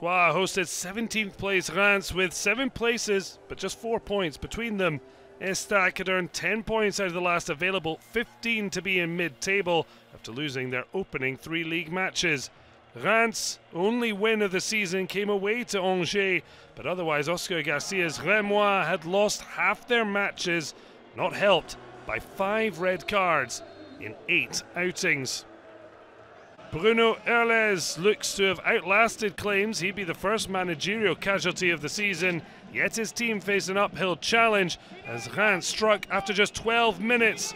Troyes hosted 17th place Reims with seven places, but just four points between them. Estac had earned 10 points out of the last available, 15 to be in mid table after losing their opening three league matches. Reims' only win of the season came away to Angers, but otherwise, Oscar Garcia's Remois had lost half their matches, not helped by five red cards in eight outings. Bruno Irles looks to have outlasted claims he'd be the first managerial casualty of the season Yet his team face an uphill challenge as Reims struck after just 12 minutes.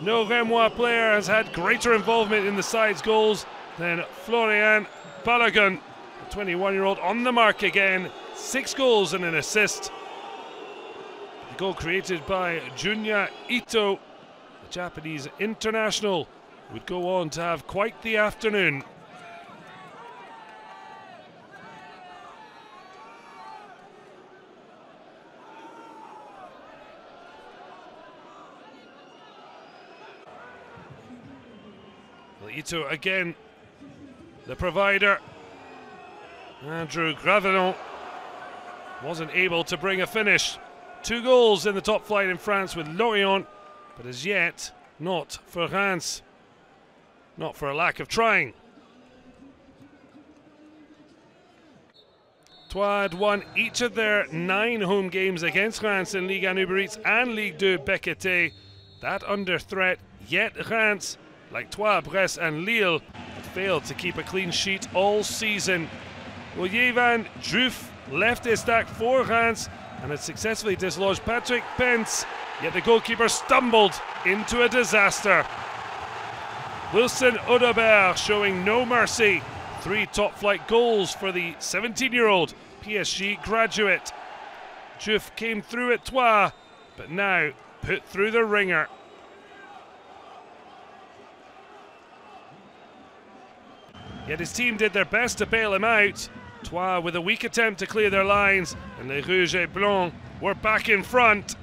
No Remois player has had greater involvement in the side's goals than Folarin Balogun, the 21 year old on the mark again. Six goals and an assist. The goal created by Junya Ito, the Japanese international, would go on to have quite the afternoon. Ito again, the provider. Andreaw Gravillon wasn't able to bring a finish. Two goals in the top flight in France with Lorient, but as yet not for Reims. Not for a lack of trying. Had won each of their nine home games against Reims in Ligue 1 Uber and Ligue 2 BKT. That under threat, yet Reims like Troyes, Brest, and Lille, failed to keep a clean sheet all season. Well, Yehvann Diouf left Estac for Reims and had successfully dislodged Patrick Pentz, yet the goalkeeper stumbled into a disaster. Wilson Odobert showing no mercy. Three top flight goals for the 17 year old PSG graduate. Diouf came through at Troyes, but now put through the ringer. Yet his team did their best to bail him out. Troyes with a weak attempt to clear their lines, and Les Rouges et Blancs were back in front.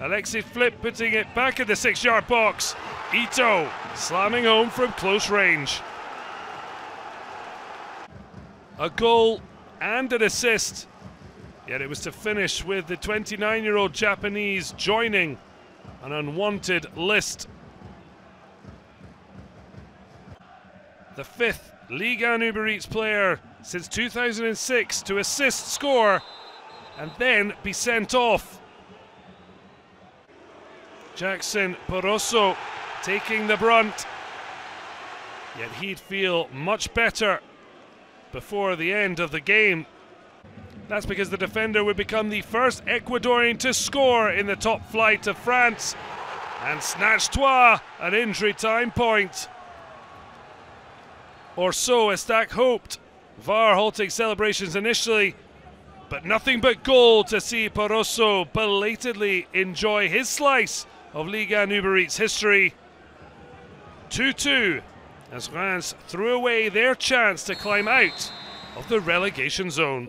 Alexis Flips putting it back in the six yard box. Ito slamming home from close range. A goal and an assist. Yet it was to finish with the 29 year old Japanese joining an unwanted list. The fifth Ligue 1 Uber Eats player since 2006 to assist, score, and then be sent off. Jackson Porozo taking the brunt. Yet he'd feel much better before the end of the game. That's because the defender would become the first Ecuadorian to score in the top flight of France and snatch Troyes an injury time point or so Estac hoped. VAR halting celebrations initially, but nothing but goal to see Porozo belatedly enjoy his slice of Ligue Uber Eats history. 2 2 as Reims threw away their chance to climb out of the relegation zone.